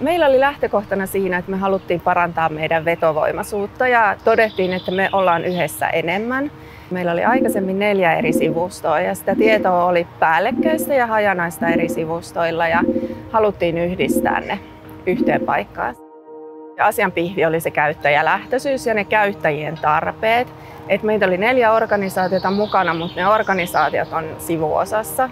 Meillä oli lähtökohtana siinä, että me haluttiin parantaa meidän vetovoimaisuutta ja todettiin, että me ollaan yhdessä enemmän. Meillä oli aikaisemmin neljä eri sivustoa ja sitä tietoa oli päällekkäistä ja hajanaista eri sivustoilla ja haluttiin yhdistää ne yhteen paikkaan. Asian pihvi oli se käyttäjälähtöisyys ja ne käyttäjien tarpeet. Et meitä oli neljä organisaatiota mukana, mutta ne organisaatiot on sivuosassa.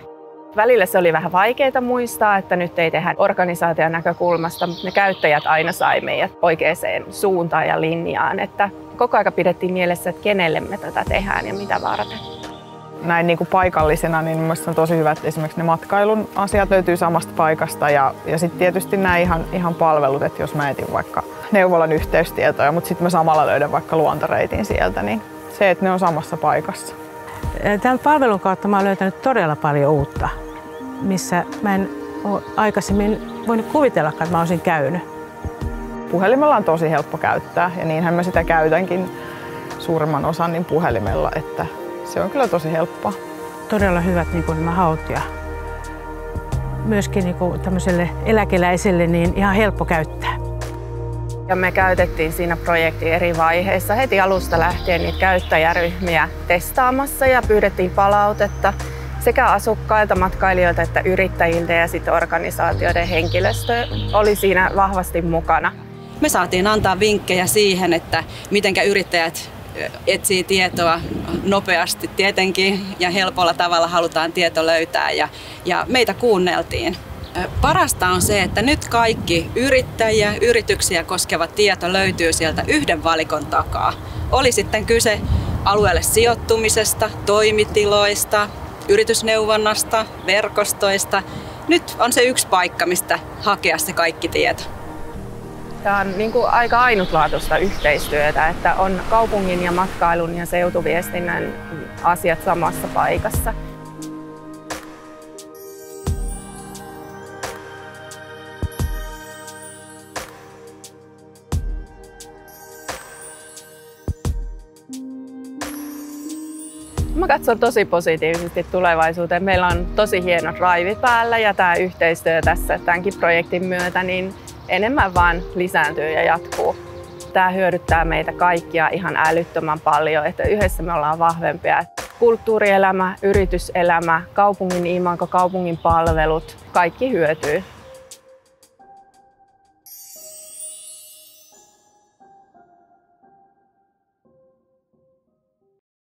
Välillä se oli vähän vaikeaa muistaa, että nyt ei tehdä organisaation näkökulmasta, mutta ne käyttäjät aina sai meidät oikeaan suuntaan ja linjaan. Että koko aika pidettiin mielessä, että kenelle me tätä tehdään ja mitä varten. Näin niin kuin paikallisena, niin mielestäni on tosi hyvä, että esimerkiksi ne matkailun asiat löytyy samasta paikasta ja, ja sitten tietysti nämä ihan, ihan palvelut, että jos mä etin vaikka neuvolan yhteystietoja, mutta sitten mä samalla löydän vaikka luontoreitin sieltä, niin se, että ne on samassa paikassa. Tämän palvelun kautta mä olen löytänyt todella paljon uutta, missä mä en ole aikaisemmin voinut kuvitellakaan, että mä olisin käynyt. Puhelimella on tosi helppo käyttää ja niinhän mä sitä käytänkin suurimman osan niin puhelimella, että se on kyllä tosi helppoa. Todella hyvät niin kuin nämä haut ja myöskin niin kuin tämmöiselle eläkeläiselle niin ihan helppo käyttää. Ja me käytettiin siinä projektin eri vaiheissa heti alusta lähtien niitä käyttäjäryhmiä testaamassa ja pyydettiin palautetta sekä asukkailta, matkailijoilta että yrittäjiltä ja sitten organisaatioiden henkilöstö oli siinä vahvasti mukana. Me saatiin antaa vinkkejä siihen, että miten yrittäjät etsii tietoa nopeasti tietenkin ja helpolla tavalla halutaan tieto löytää ja, ja meitä kuunneltiin. Parasta on se, että nyt kaikki yrittäjiä, yrityksiä koskeva tieto löytyy sieltä yhden valikon takaa. Oli sitten kyse alueelle sijoittumisesta, toimitiloista, yritysneuvonnasta, verkostoista. Nyt on se yksi paikka, mistä hakea se kaikki tieto. Tämä on niin kuin aika ainutlaatuista yhteistyötä, että on kaupungin ja matkailun ja seutuviestinnän asiat samassa paikassa. Mä katson tosi positiivisesti tulevaisuuteen. Meillä on tosi hieno drive päällä ja tämä yhteistyö tässä tämänkin projektin myötä niin enemmän vaan lisääntyy ja jatkuu. Tämä hyödyttää meitä kaikkia ihan älyttömän paljon, että yhdessä me ollaan vahvempia. Kulttuurielämä, yrityselämä, kaupungin imanko, kaupungin palvelut, kaikki hyötyy.